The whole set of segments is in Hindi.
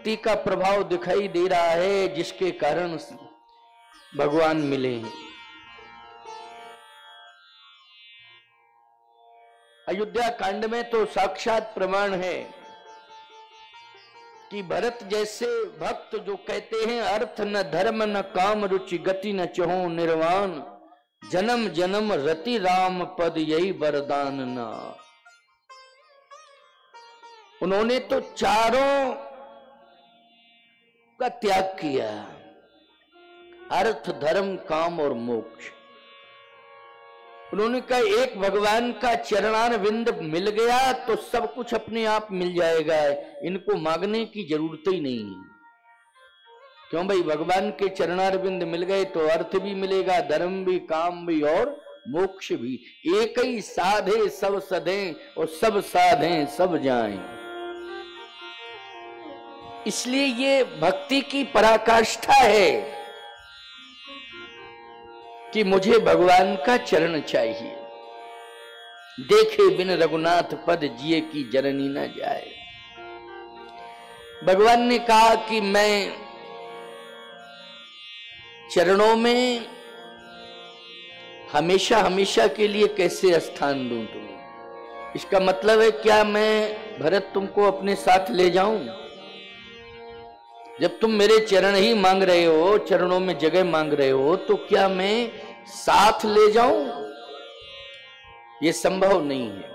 भक्ति का प्रभाव दिखाई दे रहा है, जिसके कारण भगवान मिले अयोध्या कांड में तो साक्षात प्रमाण है कि भरत जैसे भक्त जो कहते हैं, अर्थ न धर्म न काम रुचि गति न चहो निर्वाण, जन्म जन्म रति राम पद यही वरदान न। उन्होंने तो चारों का त्याग किया अर्थ, धर्म, काम और मोक्ष। उन्होंने कहा, एक भगवान का चरणार विंद मिल गया तो सब कुछ अपने आप मिल जाएगा। इनको मांगने की ज़रूरत ही नहीं है। क्यों भाई, भगवान के चरणार बिंद मिल गए तो अर्थ भी मिलेगा, धर्म भी, काम भी और मोक्ष भी। एक ही साधे सब सधे और सब साधे सब जाए। इसलिए ये भक्ति की पराकाष्ठा है कि मुझे भगवान का चरण चाहिए। देखे बिन रघुनाथ पद जिए की जननी न जाए। भगवान ने कहा कि मैं चरणों में हमेशा हमेशा के लिए कैसे स्थान दूँ तुम्हें इसका मतलब है, क्या मैं भरत तुमको अपने साथ ले जाऊँ? जब तुम मेरे चरण ही मांग रहे हो, चरणों में जगह मांग रहे हो तो क्या मैं साथ ले जाऊँ? ये संभव नहीं है।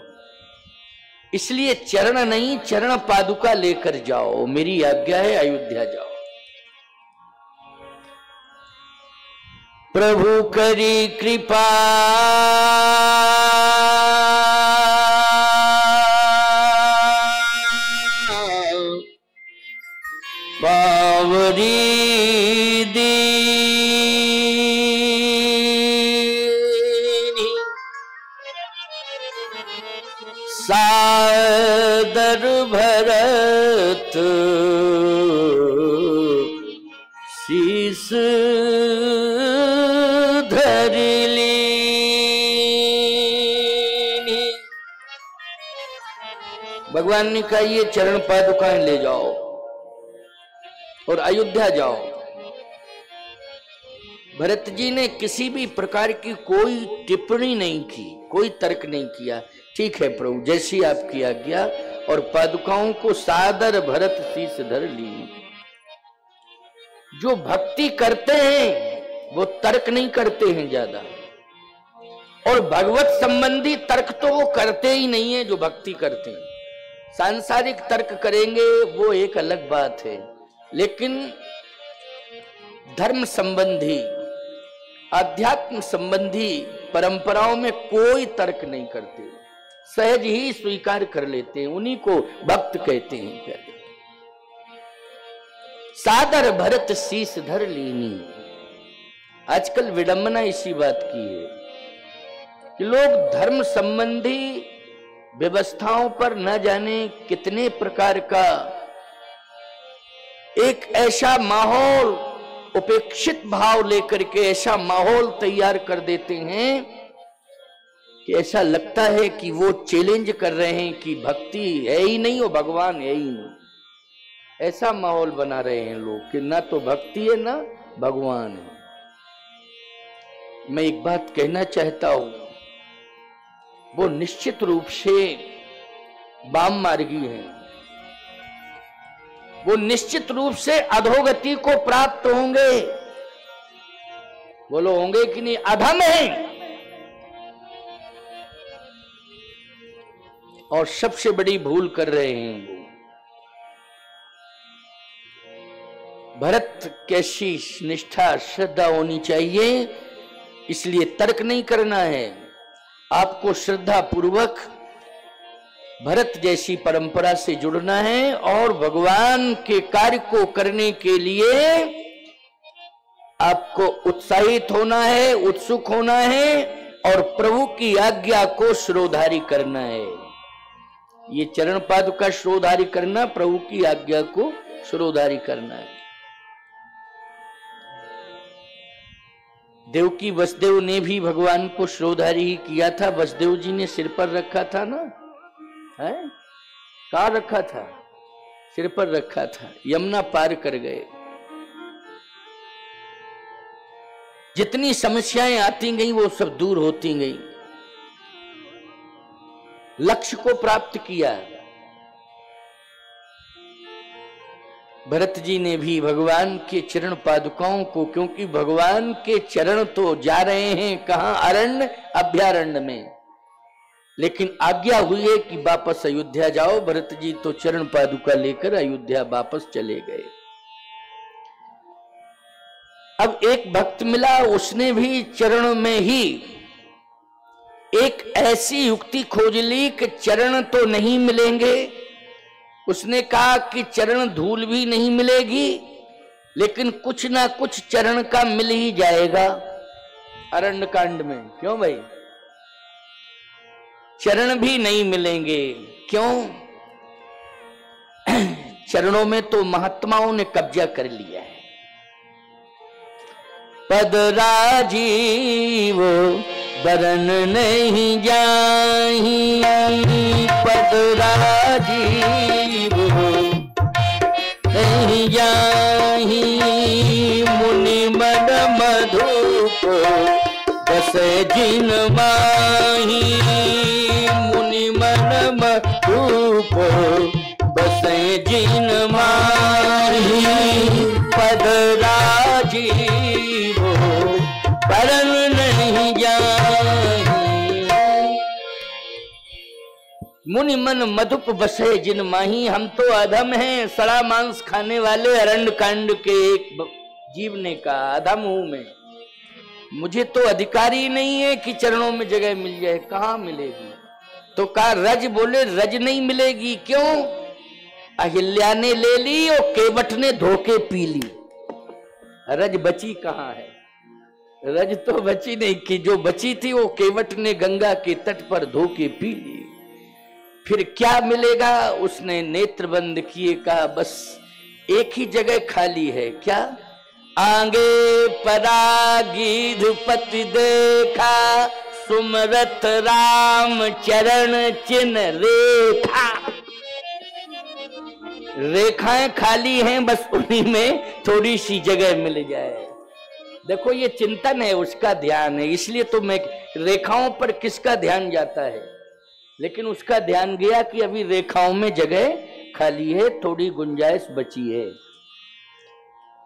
इसलिए चरण नहीं, चरण पादुका लेकर जाओ। मेरी आज्ञा है, अयोध्या जाओ। प्रभु करी कृपा। धर भगवान ने कहा, ये चरण पादुकाएँ ले जाओ और अयोध्या जाओ। भरत जी ने किसी भी प्रकार की कोई टिप्पणी नहीं की, कोई तर्क नहीं किया। ठीक है प्रभु, जैसी आपकी आज्ञा और पादुकाओं को सादर भरत शीश धर ली। जो भक्ति करते हैं, वो तर्क नहीं करते हैं ज़्यादा। और भगवत संबंधी तर्क तो वो करते ही नहीं है जो भक्ति करते हैं। सांसारिक तर्क करेंगे, वो एक अलग बात है। लेकिन धर्म संबंधी, आध्यात्म संबंधी परंपराओं में कोई तर्क नहीं करते। सहज ही स्वीकार कर लेते हैं, उन्हीं को भक्त कहते हैं, कहते सादर भरत शीस धर लीनी। आजकल विडंबना इसी बात की है कि लोग धर्म संबंधी व्यवस्थाओं पर न जाने कितने प्रकार का एक ऐसा माहौल, उपेक्षित भाव लेकर के ऐसा माहौल तैयार कर देते हैं कि ऐसा लगता है कि वो चैलेंज कर रहे हैं कि भक्ति है ही नहीं और भगवान है ही नहीं। ऐसा माहौल बना रहे हैं लोग कि ना तो भक्ति है, ना भगवान है। मैं एक बात कहना चाहता हूँ, वो निश्चित रूप से बाम मार्गी है। वो निश्चित रूप से अधोगति को प्राप्त होंगे। बोलो होंगे कि नहीं, अधम है। और सबसे बड़ी भूल कर रहे हैं वो। भरत कैसी निष्ठा श्रद्धा होनी चाहिए, इसलिए तर्क नहीं करना है। आपको श्रद्धा पूर्वक भरत जैसी परंपरा से जुड़ना है और भगवान के कार्य को करने के लिए आपको उत्साहित होना है, उत्सुक होना है और प्रभु की आज्ञा को श्रोधारी करना है। ये चरण पाद का श्रोधारी करना, प्रभु की आज्ञा को श्रोधारी करना है। देव की, वसुदेव ने भी भगवान को श्रोधारी ही किया था। वसुदेव जी ने सिर पर रखा था ना? है? कहा रखा था? सिर पर रखा था। यमुना पार कर गए। जितनी समस्याएँ आती गई, वो सब दूर होती गई। लक्ष्य को प्राप्त किया। भरत जी ने भी भगवान के चरण पादुकाओं को, क्योंकि भगवान के चरण तो जा रहे हैं, कहा? अरण्य, अभ्यारण्य में। लेकिन आज्ञा हुई है कि वापस अयोध्या जाओ। भरत जी तो चरण पादुका लेकर अयोध्या वापस चले गए। अब एक भक्त मिला, उसने भी चरण में ही एक ऐसी युक्ति खोज ली कि चरण तो नहीं मिलेंगे। उसने कहा कि चरण धूल भी नहीं मिलेगी, लेकिन कुछ ना कुछ चरण का मिल ही जाएगा। अरण्य कांड में, क्यों भाई? चरण भी नहीं मिलेंगे, क्यों? चरणों में तो महात्माओं ने कब्जा कर लिया है। पद राजीव बरन नहीं जाही पद राजीव नहीं जाही। मुनि मन मधुप बस जिन माही, मुनि मन मधुप बस जिन माही पद राजीव मुनि मन मधुप बसे जिन माही, हम तो अधम हैं। सड़ा मांस खाने वाले अरण्य कांड के एक जीव ने कहा अधम हूँ मैं। मुझे तो अधिकारी नहीं है कि चरणों में जगह मिल जाए, कहा मिलेगी? तो कहा, रज बोले, रज नहीं मिलेगी, क्यों? अहिल्या ने ले ली और केवट ने धोके पी ली। रज बची कहाँ है? रज तो बची नहीं कि जो बची थी, वो केवट ने गंगा के तट पर धोके पी ली। फिर क्या मिलेगा? उसने नेत्र बंद किए, कहा, बस एक ही जगह खाली है, क्या? आगे परागी पति देखा, सुमरत राम चरण चिन्ह रेखा। रेखाएँ खाली हैं, बस उन्हीं में थोड़ी सी जगह मिल जाए। देखो, ये चिंतन है, उसका ध्यान है, इसलिए तो मैं रेखाओं पर किसका ध्यान जाता है? लेकिन उसका ध्यान गया कि अभी रेखाओं में जगह खाली है, थोड़ी गुंजाइश बची है।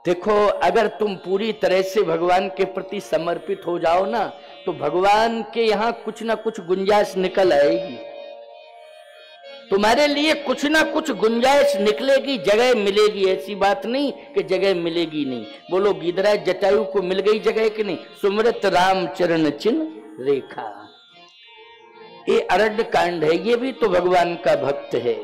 देखो, अगर तुम पूरी तरह से भगवान के प्रति समर्पित हो जाओ ना तो भगवान के यहाँ कुछ ना कुछ गुंजाइश निकल आएगी। तुम्हारे लिए कुछ ना कुछ गुंजाइश निकलेगी, जगह मिलेगी। ऐसी बात नहीं कि जगह मिलेगी नहीं। बोलो गिदराज जटायु को मिल गई जगह कि नहीं? सुमृत राम चरण चिन्ह रेखा। ये अरण्य कांड है, ये भी तो भगवान का भक्त है।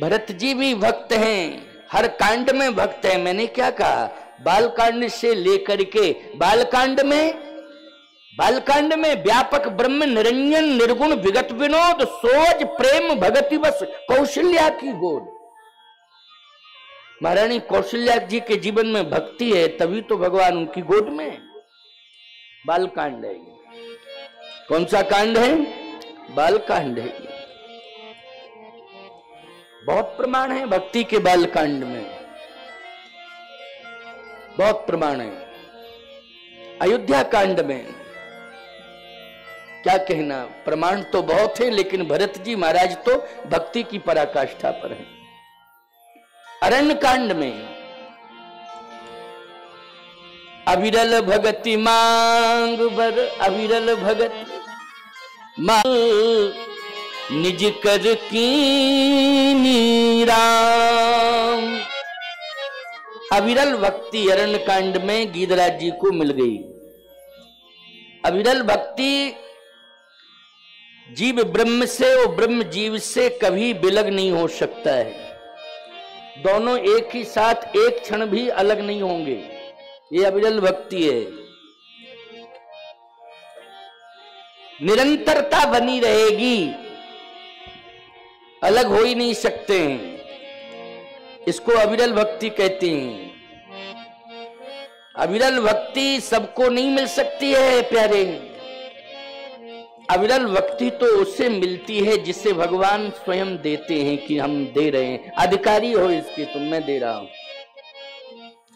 भरत जी भी भक्त हैं, हर कांड में भक्त है। मैंने क्या कहा? बाल कांड से लेकर के बाल कांड में, बालकांड में व्यापक ब्रह्म, निरंजन, निर्गुण, विगत विनोद, सोज, प्रेम, भगति बस, कौशल्या की गोद महारानी कौशल्या जी के जीवन में भक्ति है, तभी तो भगवान उनकी गोद में बालकांड है कौन सा कांड है? बालकांड है। बहुत प्रमाण है भक्ति के बाल कांड में। बहुत प्रमाण है। अयोध्या कांड में। क्या कहना? प्रमाण तो बहुत है, लेकिन भरत जी महाराज तो भक्ति की पराकाष्ठा पर है। अरण्य कांड में। अविरल भगति मांग बर अविरल भगत। मांग निज कर की राम अविरल भक्ति अरण कांड में गीतराज जी को मिल गई। अविरल भक्ति जीव ब्रह्म से और ब्रह्म जीव से कभी बिलग नहीं हो सकता है। दोनों एक ही साथ एक क्षण भी अलग नहीं होंगे। ये अविरल भक्ति है। निरंतरता बनी रहेगी। अलग हो ही नहीं सकते हैं। इसको अविरल भक्ति कहते हैं। अविरल भक्ति सबको नहीं मिल सकती है, प्यारे। अविरल भक्ति तो उससे मिलती है जिसे भगवान स्वयं देते हैं कि हम दे रहे हैं। अधिकारी हो इसके तुम मैं दे रहा हूँ।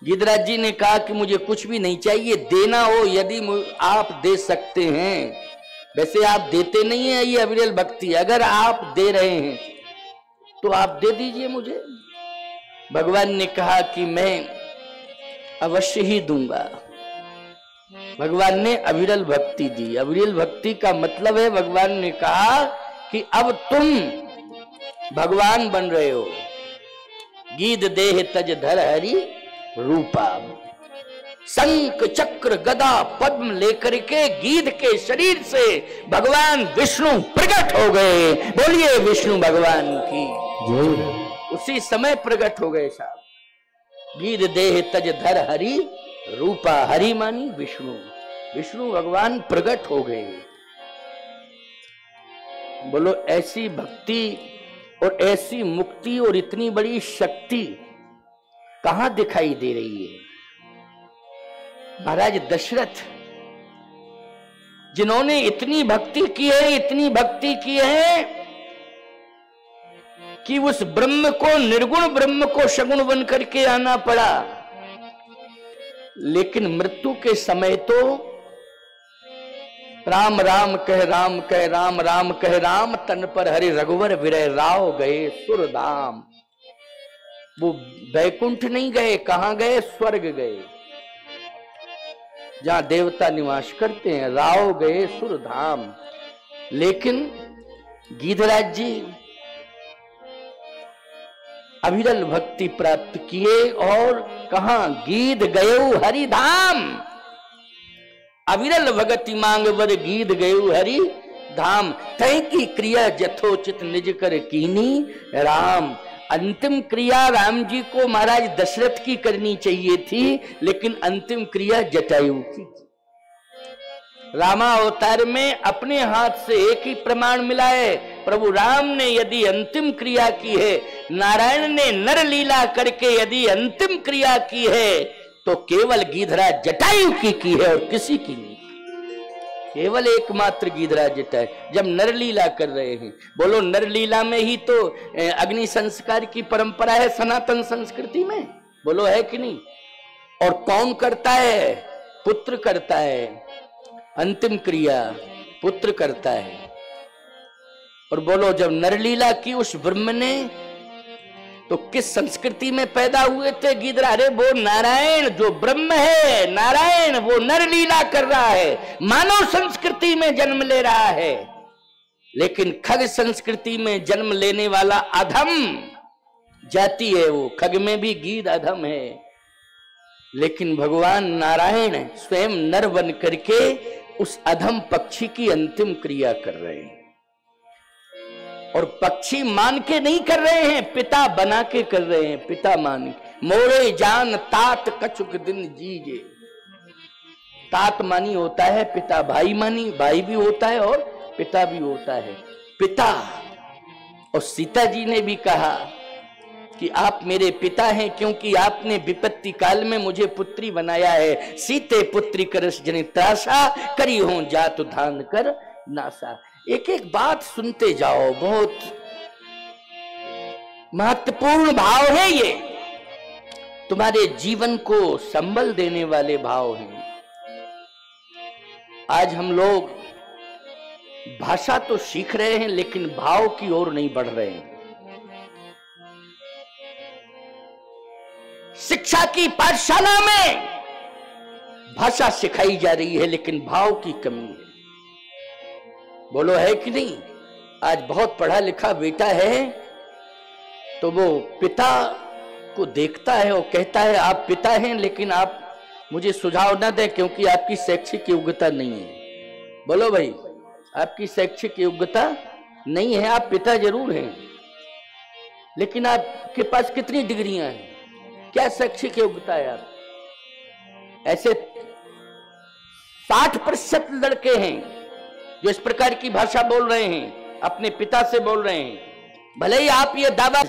गिदराज जी ने कहा कि मुझे कुछ भी नहीं चाहिए, देना हो यदि आप दे सकते हैं। वैसे आप देते नहीं है, ये अविरल भक्ति अगर आप दे रहे हैं तो आप दे दीजिए मुझे। भगवान ने कहा कि मैं अवश्य ही दूँगा। भगवान ने अविरल भक्ति दी। अविरल भक्ति का मतलब है, भगवान ने कहा कि अब तुम भगवान बन रहे हो। गीत देह तज धर हरी रूपा। शंख चक्र गदा पद्म लेकर के गीध के शरीर से भगवान विष्णु प्रकट हो गए। बोलिए विष्णु भगवान की। उसी समय प्रकट हो गए साहब। गीध देह तज धर हरि रूपा हरि मानी विष्णु। विष्णु भगवान प्रकट हो गए। बोलो ऐसी भक्ति और ऐसी मुक्ति और इतनी बड़ी शक्ति कहाँ दिखाई दे रही है? महाराज, दशरथ, जिन्होंने इतनी भक्ति की है, इतनी भक्ति की है कि उस ब्रह्म को, निर्गुण ब्रह्म को सगुण बन करके आना पड़ा। लेकिन मृत्यु के समय तो राम राम कह राम कह, राम राम कह, राम तन पर हरि रघुवर विरय राव गए सुरधाम वो बैकुंठ नहीं गए, कहा गए? स्वर्ग गए। जहाँ देवता निवास करते हैं, राव गए सुरधाम। लेकिन गीधराज जी अविरल भक्ति प्राप्त किए और कहा गीत गए हरिधाम। अविरल भगति मांग बर गीत गए हरि धाम तय की क्रिया जथोचित निज कर कीनी, राम। अंतिम क्रिया राम जी को महाराज दशरथ की करनी चाहिए थी, लेकिन अंतिम क्रिया जटायु की रामा अवतार में अपने हाथ से एक ही प्रमाण मिला है, प्रभु राम ने यदि अंतिम क्रिया की है, नारायण ने नर लीला करके यदि अंतिम क्रिया की है तो केवल गीधरा जटायु की की है और किसी की नहीं। केवल एकमात्र गीधराज जटा जब नरलीला कर रहे हैं। बोलो, नरलीला में ही तो अग्नि संस्कार की परंपरा है सनातन संस्कृति में। बोलो, है कि नहीं? और कौन करता है? पुत्र करता है। अंतिम क्रिया, पुत्र करता है। और बोलो, जब नरलीला की उस ब्रह्म ने तो किस संस्कृति में पैदा हुए थे गिदरा अरे वो नारायण, जो ब्रह्म है, नारायण, वो नर लीला कर रहा है। मानव संस्कृति में जन्म ले रहा है। लेकिन खग संस्कृति में जन्म लेने वाला अधम जाति है वो। खग में भी गीत अधम है। लेकिन भगवान नारायण स्वयं नर बन करके उस अधम पक्षी की अंतिम क्रिया कर रहे हैं। और पक्षी मान के नहीं कर रहे हैं, पिता बना के कर रहे हैं, पिता मान के। मोरे जान तात कछुक दिन जीजे। तात मानी होता है, पिता भाई मानी, भाई भी होता है और पिता भी होता है। पिता, और सीता जी ने भी कहा कि आप मेरे पिता हैं क्योंकि आपने विपत्ति काल में मुझे पुत्री बनाया है। सीते पुत्री कर त्रासा, करी हो जात धान कर नासा। एक एक बात सुनते जाओ, बहुत महत्वपूर्ण भाव है ये। तुम्हारे जीवन को संबल देने वाले भाव हैं। आज हम लोग भाषा तो सीख रहे हैं, लेकिन भाव की ओर नहीं बढ़ रहे हैं। शिक्षा की पाठशाला में भाषा सिखाई जा रही है, लेकिन भाव की कमी है। बोलो, है कि नहीं? आज बहुत पढ़ा लिखा बेटा है तो वो पिता को देखता है और कहता है, आप पिता हैं, लेकिन आप मुझे सुझाव ना दें क्योंकि आपकी शैक्षिक योग्यता नहीं है। बोलो भाई, आपकी शैक्षिक योग्यता नहीं है, आप पिता ज़रूर हैं, लेकिन आपके पास कितनी डिग्रियाँ हैं? क्या शैक्षिक योग्यता है आप? ऐसे साठ प्रतिशत लड़के हैं। जो इस प्रकार की भाषा बोल रहे हैं, अपने पिता से बोल रहे हैं, भले ही आप ये दावा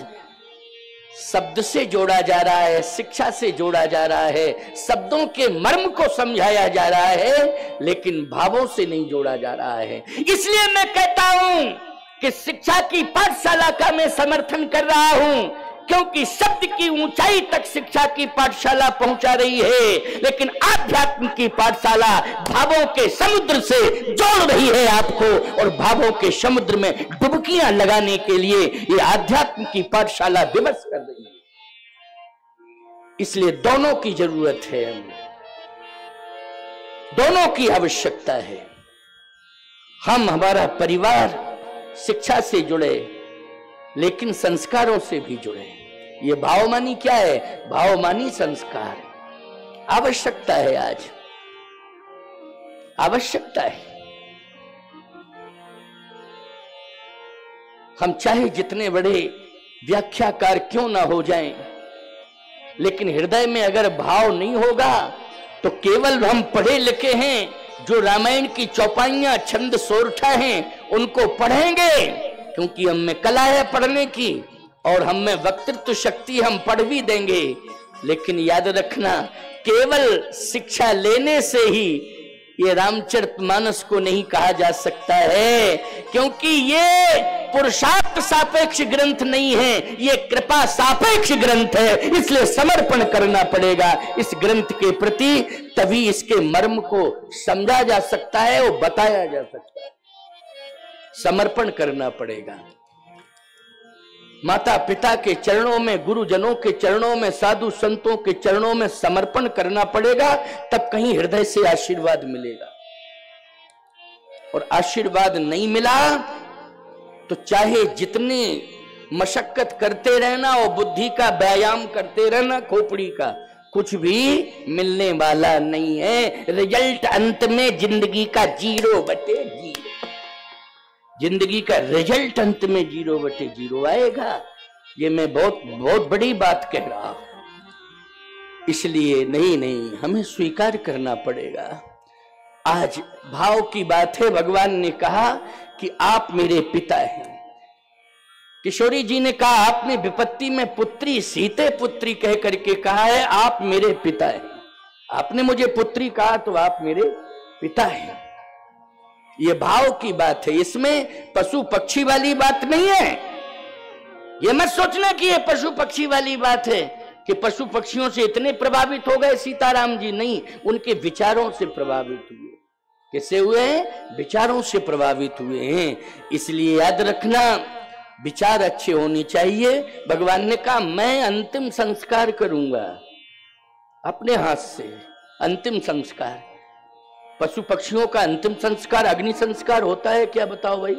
शब्द से जोड़ा जा रहा है, शिक्षा से जोड़ा जा रहा है, शब्दों के मर्म को समझाया जा रहा है, लेकिन भावों से नहीं जोड़ा जा रहा है। इसलिए मैं कहता हूँ कि शिक्षा की पाठशाला का मैं समर्थन कर रहा हूँ। क्योंकि शब्द की ऊंचाई तक शिक्षा की पाठशाला पहुँचा रही है, लेकिन आध्यात्म की पाठशाला भावों के समुद्र से जोड़ रही है आपको, और भावों के समुद्र में डुबकियाँ लगाने के लिए ये आध्यात्म की पाठशाला विवश कर रही है। इसलिए दोनों की ज़रूरत है दोनों की आवश्यकता है। हम हमारा परिवार शिक्षा से जुड़े, लेकिन संस्कारों से भी जुड़े। ये भावमानी क्या है? भावमानी संस्कार। आवश्यकता है आज। आवश्यकता है। हम चाहे जितने बड़े व्याख्याकार क्यों ना हो जाएँ, लेकिन हृदय में अगर भाव नहीं होगा तो केवल हम पढ़े लिखे हैं जो रामायण की चौपाइयाँ छंद सोरठा हैं उनको पढ़ेंगे क्योंकि हम कला है पढ़ने की। और हम में वक्तृत्व शक्ति हम पढ़ भी देंगे। लेकिन याद रखना, केवल शिक्षा लेने से ही ये रामचरित मानस को नहीं कहा जा सकता है, क्योंकि ये पुरुषार्थ सापेक्ष ग्रंथ नहीं है, ये कृपा सापेक्ष ग्रंथ है, इसलिए समर्पण करना पड़ेगा। इस ग्रंथ के प्रति तभी इसके मर्म को समझा जा सकता है और बताया जा सकता है। समर्पण करना पड़ेगा। माता पिता के चरणों में, गुरुजनों के चरणों में, साधु संतों के चरणों में समर्पण करना पड़ेगा, तब कहीं हृदय से आशीर्वाद मिलेगा। और आशीर्वाद नहीं मिला तो चाहे जितने मशक्कत करते रहना, और बुद्धि का व्यायाम करते रहना, खोपड़ी का, कुछ भी मिलने वाला नहीं है। रिज़ल्ट अंत में ज़िंदगी का ज़ीरो बटे ज़ीरो। ज़िंदगी का रिज़ल्ट अंत में ज़ीरो बटे ज़ीरो आएगा। ये मैं बहुत बहुत बड़ी बात कह रहा हूँ। इसलिए नहीं नहीं, हमें स्वीकार करना पड़ेगा। आज भाव की बात है, भगवान ने कहा कि आप मेरे पिता हैं। किशोरी जी ने कहा, आपने विपत्ति में पुत्री, सीते पुत्री कह करके कहा है, आप मेरे पिता हैं। आपने मुझे पुत्री कहा तो आप मेरे पिता हैं। ये भाव की बात है, इसमें पशु पक्षी वाली बात नहीं है। ये मत सोचना कि ये पशु पक्षी वाली बात है, कि पशु पक्षियों से इतने प्रभावित हो गए सीताराम जी। नहीं, उनके विचारों से प्रभावित हुए। कैसे हुए विचारों से प्रभावित हुए हैं। इसलिए याद रखना, विचार अच्छे होने चाहिए। भगवान ने कहा, मैं अंतिम संस्कार करूँगा। अपने हाथ से, अंतिम संस्कार। पशु पक्षियों का अंतिम संस्कार अग्नि संस्कार होता है क्या बताओ भाई?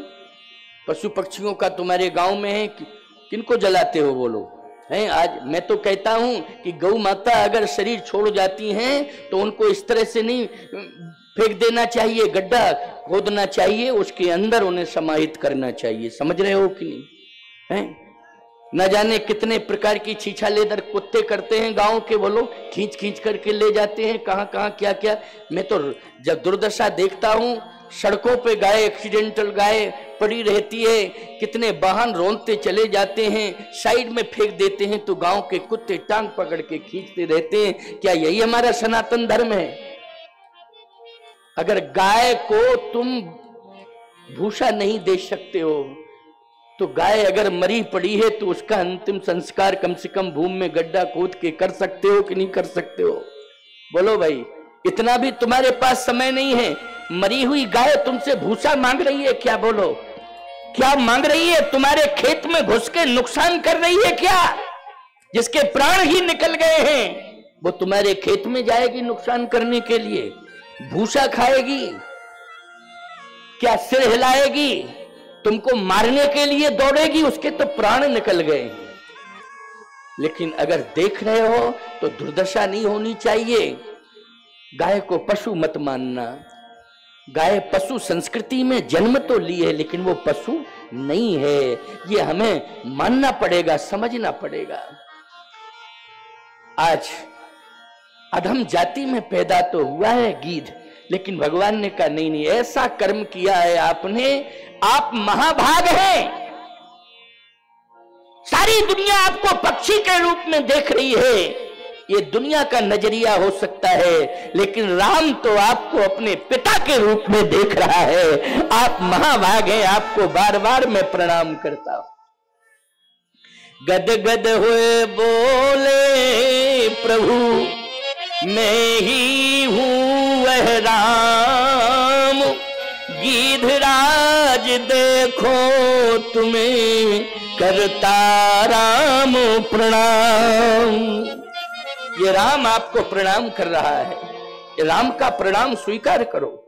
पशु पक्षियों का तुम्हारे गाँव में है कि, किनको जलाते हो बोलो हैं आज मैं तो कहता हूँ कि गौ माता अगर शरीर छोड़ जाती हैं तो उनको इस तरह से नहीं फेंक देना चाहिए गड्ढा खोदना चाहिए उसके अंदर उन्हें समाहित करना चाहिए समझ रहे हो कि नहीं? हैं? न जाने कितने प्रकार की छीछा लेदर कुत्ते करते हैं गाँव के बोलो खींच खींच करके ले जाते हैं। कहाँ कहाँ, क्या क्या? मैं तो जब दुर्दशा देखता हूँ, सड़कों पे गाय एक्सीडेंटल गाय पड़ी रहती है, कितने वाहन रोनते चले जाते हैं, साइड में फेंक देते हैं तो गाँव के कुत्ते टांग पकड़ के खींचते रहते हैं। क्या यही हमारा सनातन धर्म है? अगर गाय को तुम भूषा नहीं दे सकते हो तो गाय अगर मरी पड़ी है तो उसका अंतिम संस्कार कम से कम भूमि में गड्ढा खोद के कर सकते हो कि नहीं कर सकते हो? बोलो भाई, इतना भी तुम्हारे पास समय नहीं है। मरी हुई गाय तुमसे भूसा मांग रही है क्या बोलो? क्या मांग रही है? तुम्हारे खेत में घुस के नुकसान कर रही है क्या? जिसके प्राण ही निकल गए हैं, वो तुम्हारे खेत में जाएगी नुकसान करने के लिए। भूसा खाएगी, क्या सिर हिलाएगी? तुमको मारने के लिए दौड़ेगी, उसके तो प्राण निकल गए लेकिन अगर देख रहे हो तो दुर्दशा नहीं होनी चाहिए। गाय को पशु मत मानना। गाय पशु संस्कृति में जन्म तो ली है, लेकिन वो पशु नहीं है। ये हमें मानना पड़ेगा, समझना पड़ेगा। आज अधम जाति में पैदा तो हुआ है, गीध। लेकिन भगवान ने कहा, नहीं नहीं, ऐसा कर्म किया है आपने, आप महाभाग हैं। सारी दुनिया आपको पक्षी के रूप में देख रही है। ये दुनिया का नज़रिया हो सकता है, लेकिन राम तो आपको अपने पिता के रूप में देख रहा है। आप महाभाग हैं, आपको बार बार मैं प्रणाम करता हूँ। गद गद हुए बोले, प्रभु, मैं ही हूँ वह राम गीधराज देखो तुम्हें, करता राम प्रणाम। ये राम आपको प्रणाम कर रहा है। ये राम का प्रणाम स्वीकार करो।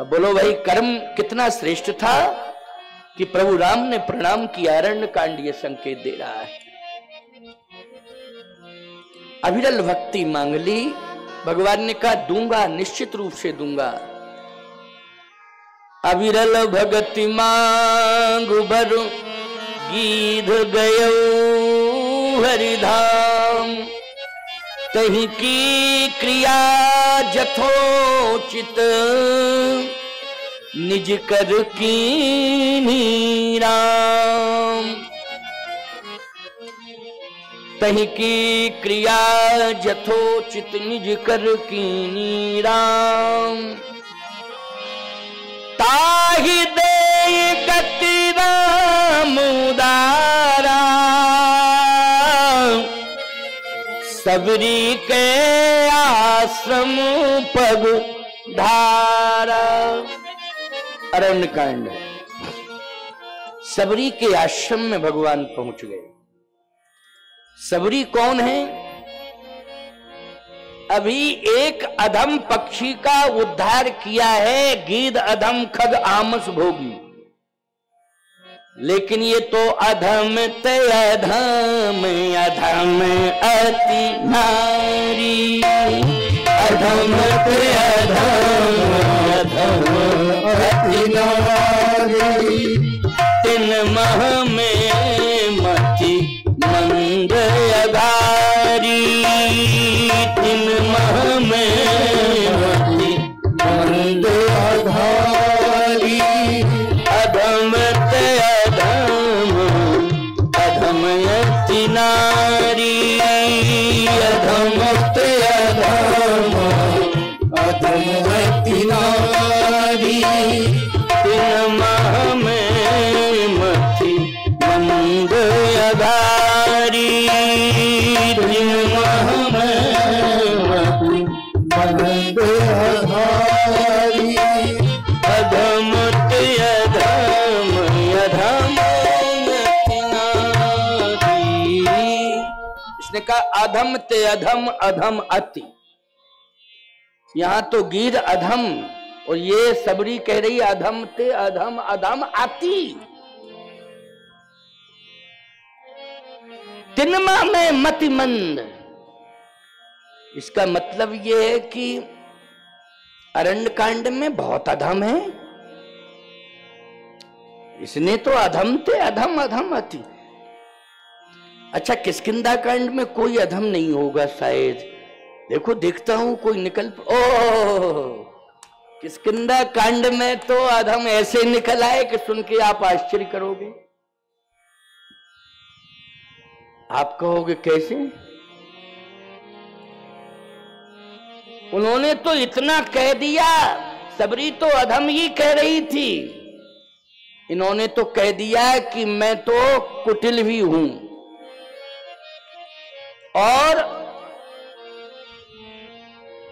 अब बोलो भाई, कर्म कितना श्रेष्ठ था कि प्रभु राम ने प्रणाम किया, अरण्य कांड ये संकेत दे रहा है। अभिरल भक्ति मांग ली भगवान ने कहा, दूँगा, निश्चित रूप से दूँगा। अविरल भगति मांग भर गीध गय हरिधाम। कहीं की क्रिया जथोचित निज कर की राम। तही की क्रिया जथोचित निज कर की राम। ताहि दे गति राम उदारा। सबरी के आश्रम पग धारा। अरण्य कांड सबरी के आश्रम में भगवान पहुँच गए। सबरी कौन है? अभी एक अधम पक्षी का उद्धार किया है गीद अधम खग आमस भोगी। लेकिन ये तो अधम ते अधम अधम अति नारी। अधम ते अधम तिन कहा अधम ते अधम अधम अति। यहाँ तो गिर अधम और ये सबरी कह रही अधम ते अधम अधम आती तिनमा में मति मंद इसका मतलब ये है कि अरण्य कांड में बहुत अधम है। इसने तो अधम ते अधम अधम अति। अच्छा किसकिंदा कांड में कोई अधम नहीं होगा शायद। देखो, देखता हूँ, कोई निकल ओ किसकिंदा कांड में तो अधम ऐसे निकल आए कि सुन के आप आश्चर्य करोगे। आप कहोगे, कैसे? उन्होंने तो इतना कह दिया, सबरी तो अधम ही कह रही थी। इन्होंने तो कह दिया कि मैं तो कुटिल भी हूँ। और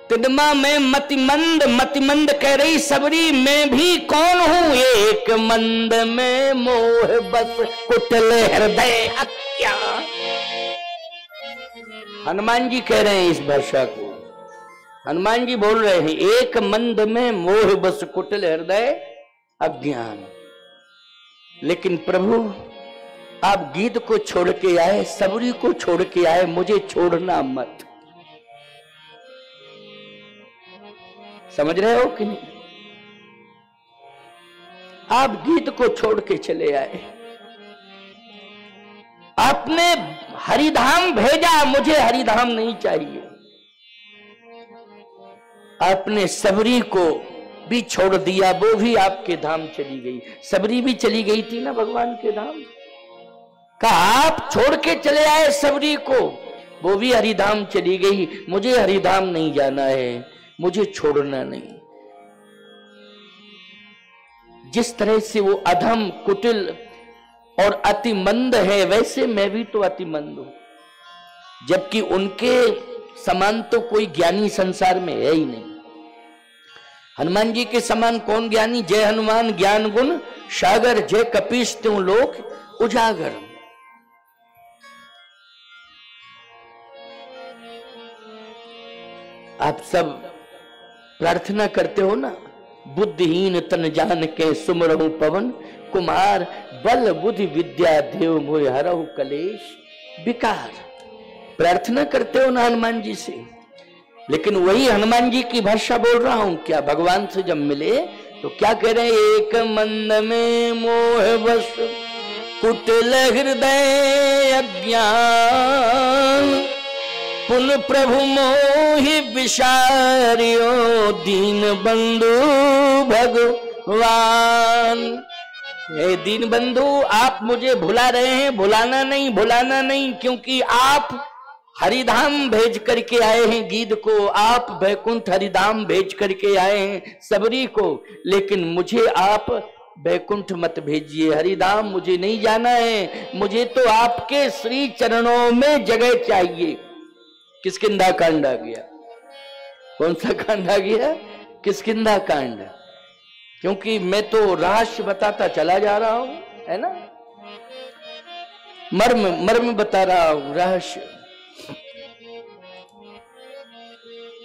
तिदमा में मतिमंद मतिमंद कह रही सबरी, मैं भी कौन हूँ? एक मंद में मोह बस कुटल हृदय अत्या हनुमान जी कह रहे हैं इस भाषा को। हनुमान जी बोल रहे हैं, एक मंद में मोह बस कुटल हृदय अज्ञान। लेकिन प्रभु आप गीत को छोड़ के आए, सबरी को छोड़ के आए, मुझे छोड़ना मत। समझ रहे हो कि नहीं? आप गीत को छोड़ के चले आए। आपने हरिधाम भेजा, मुझे हरिधाम नहीं चाहिए। आपने सबरी को भी छोड़ दिया, वो भी आपके धाम चली गई। सबरी भी चली गई थी ना भगवान के धाम? कहा आप छोड़ के चले आए सबरी को? वो भी हरिधाम चली गई। मुझे हरिधाम नहीं जाना है। मुझे छोड़ना नहीं। जिस तरह से वो अधम, कुटिल और अति मंद है, वैसे मैं भी तो अति मंद हूँ। जबकि उनके समान तो कोई ज्ञानी संसार में है ही नहीं। हनुमान जी के समान कौन ज्ञानी? जय हनुमान, ज्ञान गुण, सागर, जय कपीश, त्यों लोक उजागर। आप सब प्रार्थना करते हो ना? बुद्धिहीन तन जान के सुमरहु पवन। कुमार, बल, बुद्धि, विद्या, देव, मोह, हरहु, कलेश, विकार। प्रार्थना करते हो ना हनुमान जी से? लेकिन वही हनुमान जी की भाषा बोल रहा हूँ, क्या भगवान से जब मिले तो क्या कह रहे एक मंद में मोह बस, कुटिल हृदय अज्ञान। पुन प्रभु मोहि विशारियो दीन बंधु भगवान। हे दीन बंधु, आप मुझे भुला रहे हैं, भुलाना नहीं भुलाना नहीं, क्योंकि आप हरिधाम भेज करके आए हैं गीत को। आप बैकुंठ हरिधाम भेज करके आए हैं, सबरी को। लेकिन मुझे आप बैकुंठ मत भेजिए। हरिधाम मुझे नहीं जाना है, मुझे तो आपके श्री चरणों में जगह चाहिए। किसकिंदा कांड आ गया? कौन सा कांड आ गया? किसकिंदा कांड? क्योंकि मैं तो रहस्य बताता चला जा रहा हूँ, है ना? मर्म मर्म बता रहा हूँ, रहस्य।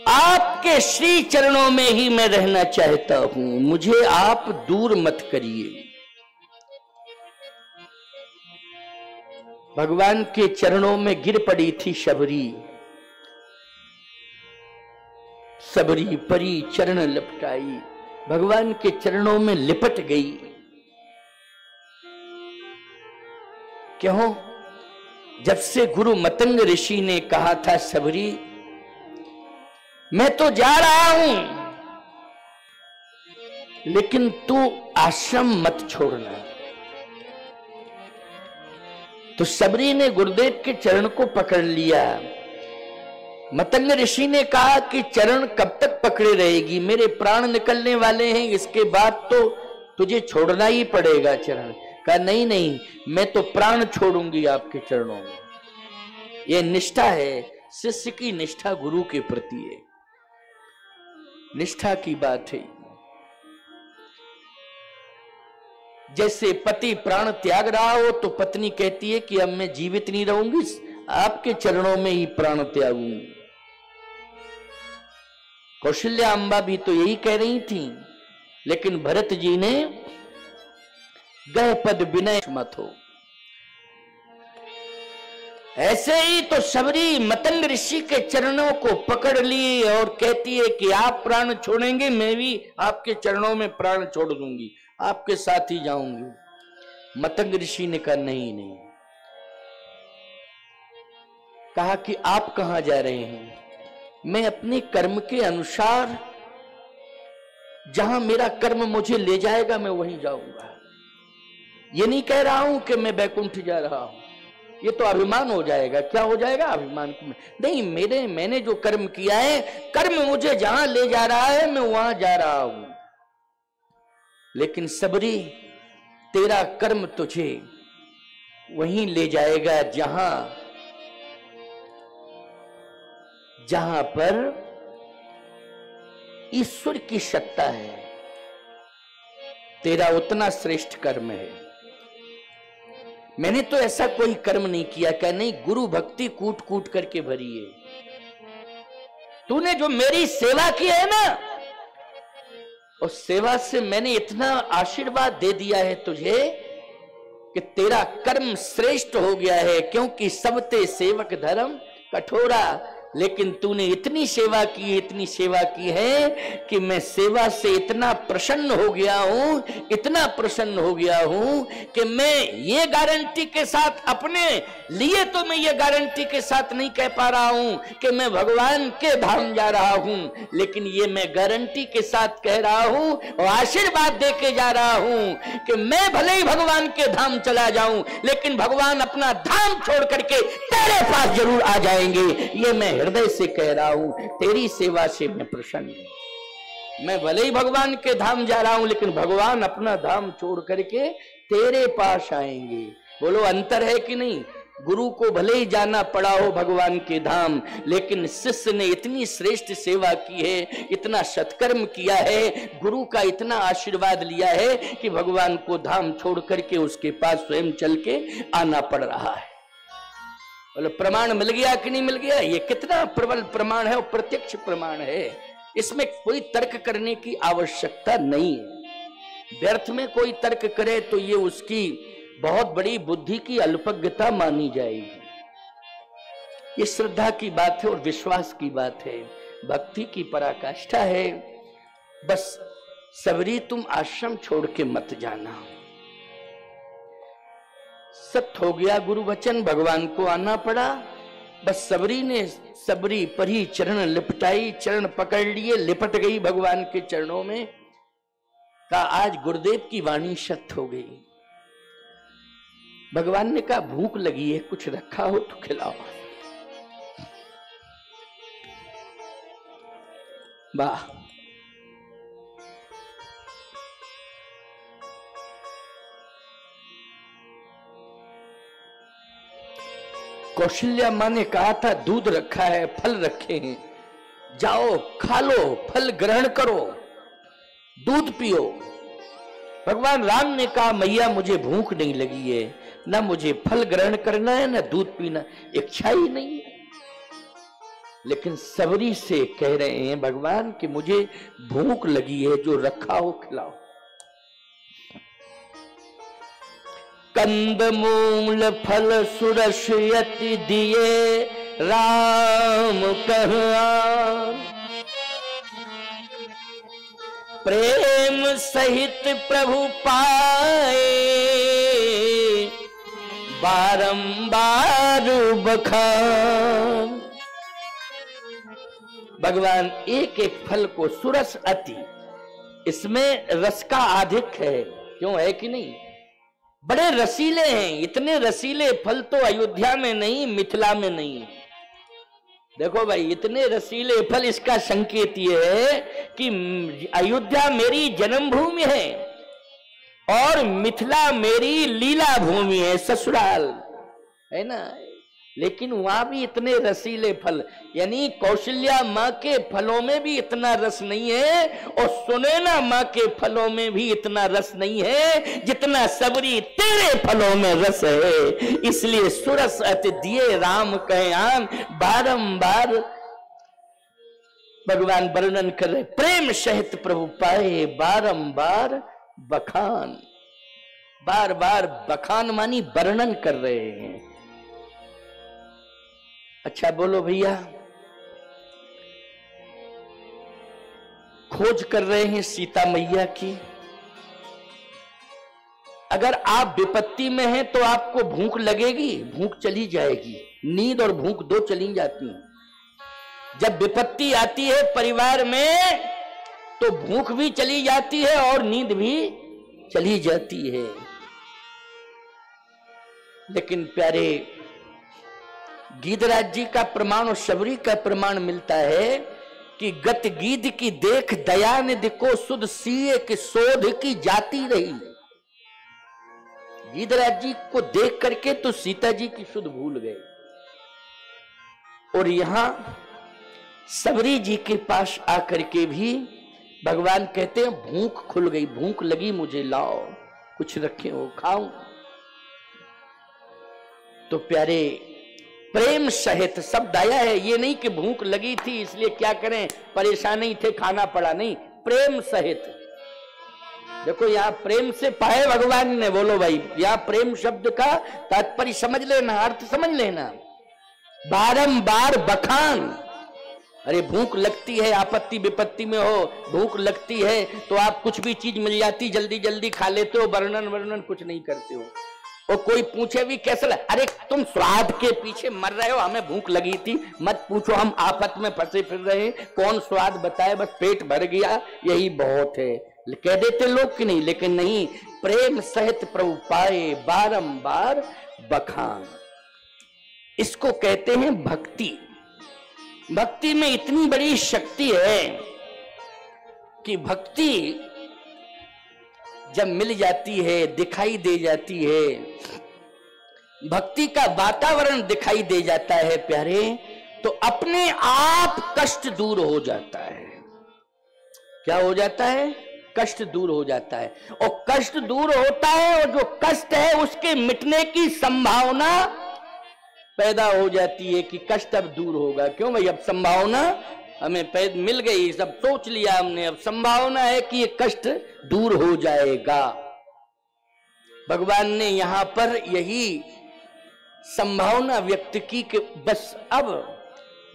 आपके श्री चरणों में ही मैं रहना चाहता हूँ। मुझे आप दूर मत करिए। भगवान के चरणों में गिर पड़ी थी शबरी। सबरी परी चरण लपटाई। भगवान के चरणों में लिपट गई। क्यों? जब से गुरु मतंग ऋषि ने कहा था सबरी, मैं तो जा रहा हूँ, लेकिन तू आश्रम मत छोड़ना। तो सबरी ने गुरुदेव के चरण को पकड़ लिया। मतंग ऋषि ने कहा कि चरण कब तक पकड़े रहेगी? मेरे प्राण निकलने वाले हैं, इसके बाद तो तुझे छोड़ना ही पड़ेगा चरण। कहा, नहीं नहीं, मैं तो प्राण छोड़ूँगी आपके चरणों में। यह निष्ठा है, शिष्य की निष्ठा गुरु के प्रति है। निष्ठा की बात है। जैसे पति प्राण त्याग रहा हो तो पत्नी कहती है कि अब मैं जीवित नहीं रहूँगी, आपके चरणों में ही प्राण त्यागूँगी। कौशल्या अंबा भी तो यही कह रही थी, लेकिन भरत जी ने गह पद विनय मत हो। ऐसे ही तो सबरी मतंग ऋषि के चरणों को पकड़ ली और कहती है कि आप प्राण छोड़ेंगे, मैं भी आपके चरणों में प्राण छोड़ दूँगी, आपके साथ ही जाऊँगी। मतंग ऋषि ने कहा, नहीं नहीं। कहा कि आप कहा जा रहे हैं? मैं अपने कर्म के अनुसार, जहाँ मेरा कर्म मुझे ले जाएगा, मैं वहीं जाऊँगा। ये नहीं कह रहा हूँ कि मैं बैकुंठ जा रहा हूँ। ये तो अभिमान हो जाएगा। क्या हो जाएगा? अभिमान नहीं, मेरे, मैंने जो कर्म किया है, कर्म मुझे जहाँ ले जा रहा है, मैं वहाँ जा रहा हूँ। लेकिन सबरी, तेरा कर्म तुझे वहीं ले जाएगा, जहाँ जहाँ पर ईश्वर की सत्ता है। तेरा उतना श्रेष्ठ कर्म है। मैंने तो ऐसा कोई कर्म नहीं किया क्या? नहीं, गुरु भक्ति कूट कूट करके भरी है। तूने जो मेरी सेवा की है ना, उस सेवा से मैंने इतना आशीर्वाद दे दिया है तुझे कि तेरा कर्म श्रेष्ठ हो गया है, क्योंकि सबते सेवक धर्म कठोरा लेकिन तूने इतनी सेवा की, इतनी सेवा की है कि मैं सेवा से इतना प्रसन्न हो गया हूँ, इतना प्रसन्न हो गया हूँ कि मैं ये गारंटी के साथ अपने लिए तो मैं ये गारंटी के साथ नहीं कह पा रहा हूँ कि मैं भगवान के धाम जा रहा हूँ, लेकिन ये मैं गारंटी के साथ कह रहा हूँ और आशीर्वाद दे के जा रहा हूँ कि मैं भले ही भगवान के धाम चला जाऊँ, लेकिन भगवान अपना धाम छोड़ करके तेरे पास ज़रूर आ जाएँगे। ये मैं हृदय से कह रहा हूँ, तेरी सेवा से मैं प्रसन्न हूँ। मैं भले ही भगवान के धाम जा रहा हूँ, लेकिन भगवान अपना धाम छोड़ करके तेरे पास आएँगे। बोलो, अंतर है कि नहीं? गुरु को भले ही जाना पड़ा हो भगवान के धाम, लेकिन शिष्य ने इतनी श्रेष्ठ सेवा की है, इतना सत्कर्म किया है, गुरु का इतना आशीर्वाद लिया है कि भगवान को धाम छोड़ करके उसके पास स्वयं चल के आना पड़ रहा है। बोले, प्रमाण मिल गया कि नहीं मिल गया? ये कितना प्रबल प्रमाण है और प्रत्यक्ष प्रमाण है। इसमें कोई तर्क करने की आवश्यकता नहीं है। व्यर्थ में कोई तर्क करे तो ये उसकी बहुत बड़ी बुद्धि की अल्पज्ञता मानी जाएगी। ये श्रद्धा की बात है और विश्वास की बात है। भक्ति की पराकाष्ठा है। बस सबरी तुम आश्रम छोड़ के मत जाना। सत्य हो गया गुरु वचन भगवान को आना पड़ा। बस सबरी ने सबरी परी चरण लिपटाई, चरण पकड़ लिए, लिपट गई भगवान के चरणों में। का आज गुरुदेव की वाणी सत्य हो गई। भगवान ने कहा, भूख लगी है, कुछ रखा हो तो खिलाओ। वाह। कौशल्या माँ ने कहा था, दूध रखा है, फल रखे हैं। जाओ, खा लो, फल ग्रहण करो, दूध पियो। भगवान राम ने कहा, मैया, मुझे भूख नहीं लगी है, ना मुझे फल ग्रहण करना है, ना दूध पीना इच्छा ही नहीं है। लेकिन सबरी से कह रहे हैं भगवान कि मुझे भूख लगी है, जो रखा हो खिलाओ। कंद मूल फल सुरस यति दिए, राम कहा प्रेम सहित प्रभु पाए, बारंबार बखान। भगवान एक एक फल को सुरस अति, इसमें रस का अधिक है। क्यों, है कि नहीं? बड़े रसीले हैं, इतने रसीले फल तो अयोध्या में नहीं, मिथिला में नहीं देखो भाई, इतने रसीले फल, इसका संकेत यह है कि अयोध्या मेरी जन्मभूमि है और मिथिला मेरी लीला भूमि है, ससुराल। है ना? लेकिन वहाँ भी इतने रसीले फल, यानी कौशल्या माँ के फलों में भी इतना रस नहीं है, और सुनैना माँ के फलों में भी इतना रस नहीं है, जितना सबरी तेरे फलों में रस है। इसलिए सुरस अति दिए राम कहे आन बारंबार भगवान वर्णन कर रहे, प्रेम सहित प्रभु पाए बारंबार बखान। बार बार बखान मानी वर्णन कर रहे हैं। अच्छा बोलो भैया। खोज कर रहे हैं सीता मैया की। अगर आप विपत्ति में हैं तो आपको भूख लगेगी, भूख चली जाएगी। नींद और भूख दो चली जाती हैं। जब विपत्ति आती है परिवार में तो भूख भी चली जाती है और नींद भी चली जाती है। लेकिन प्यारे गीधराज जी का प्रमाण और शबरी का प्रमाण मिलता है कि गत गीध की देख दया निधि को सुध सीए के शोध की जाती रही। गीधराज जी को देख करके तो सीता जी की शुद्ध भूल गए। और यहाँ सबरी जी के पास आकर के भी भगवान कहते हैं, भूख खुल गई, भूख लगी मुझे, लाओ, कुछ रखे हो खाऊं। तो प्यारे प्रेम सहित सब दया है। ये नहीं कि भूख लगी थी, इसलिए क्या करें? परेशानी थे, खाना पड़ा नहीं। प्रेम सहित। देखो, यहाँ प्रेम से पाए भगवान ने, बोलो भाई। यहाँ प्रेम शब्द का तात्पर्य समझ लेना, अर्थ समझ लेना। बारंबार बखान। अरे, भूख लगती है, आपत्ति विपत्ति में हो, भूख लगती है तो आप कुछ भी चीज़ मिल जाती जल्दी जल्दी खा लेते हो वर्णन वर्णन कुछ नहीं करते हो। और कोई पूछे भी कैसे. अरे, तुम स्वाद के पीछे मर रहे हो, हमें भूख लगी थी। मत पूछो, हम आपत में फंसे फिर रहे हैं। कौन स्वाद बताए? बस पेट भर गया। यही बहुत है। कह देते लोग कि नहीं, लेकिन नहीं, प्रेम सहित प्रभु पाए बारंबार बखान। इसको कहते हैं भक्ति। भक्ति में इतनी बड़ी शक्ति है कि भक्ति जब मिल जाती है, दिखाई दे जाती है। भक्ति का वातावरण दिखाई दे जाता है प्यारे तो अपने आप कष्ट दूर हो जाता है। क्या हो जाता है? कष्ट दूर हो जाता है। और कष्ट दूर होता है और जो कष्ट है, उसके मिटने की संभावना पैदा हो जाती है कि कष्ट अब दूर होगा। क्यों भाई? अब संभावना हमें पैद मिल गई, सब सोच लिया हमने। अब संभावना है कि ये कष्ट दूर हो जाएगा। भगवान ने यहाँ पर यही संभावना व्यक्त की कि बस अब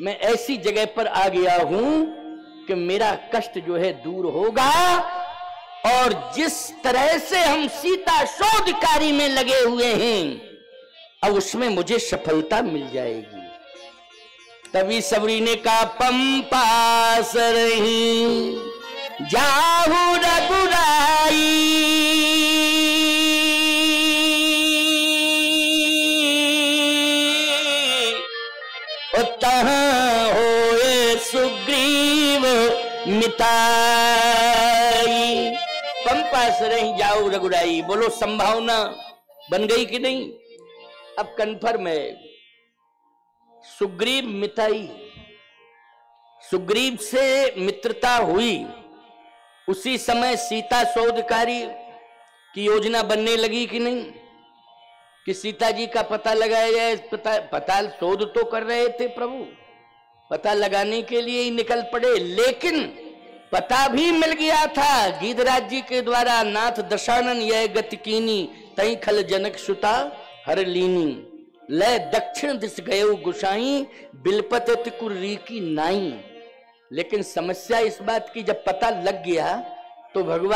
मैं ऐसी जगह पर आ गया हूँ कि मेरा कष्ट जो है दूर होगा और जिस तरह से हम सीता शोध कार्य में लगे हुए हैं, अब उसमें मुझे सफलता मिल जाएगी। तभी सबरी ने कहा पंपास रही जाहू रघुराई सुग्रीव मिताई। पंपास रही जाओ रघुराई बोलो, संभावना बन गई कि नहीं? अब कन्फर्म है। सुग्रीव मिताई, सुग्रीव से मित्रता हुई। उसी समय सीता शोधकारी की योजना बनने लगी कि नहीं? कि सीता जी का पता लगाया जाए, पता पता शोध तो कर रहे थे प्रभु। पता लगाने के लिए ही निकल पड़े, लेकिन पता भी मिल गया था। गीधराज जी के द्वारा नाथ दशानन यह गतिकीनी तई खल जनक सुता हर लीनी। ले दक्षिण दिश गए गुसाई, बिलपत री की नाई। लेकिन समस्या इस बात की, जब पता लग गया तो भगवान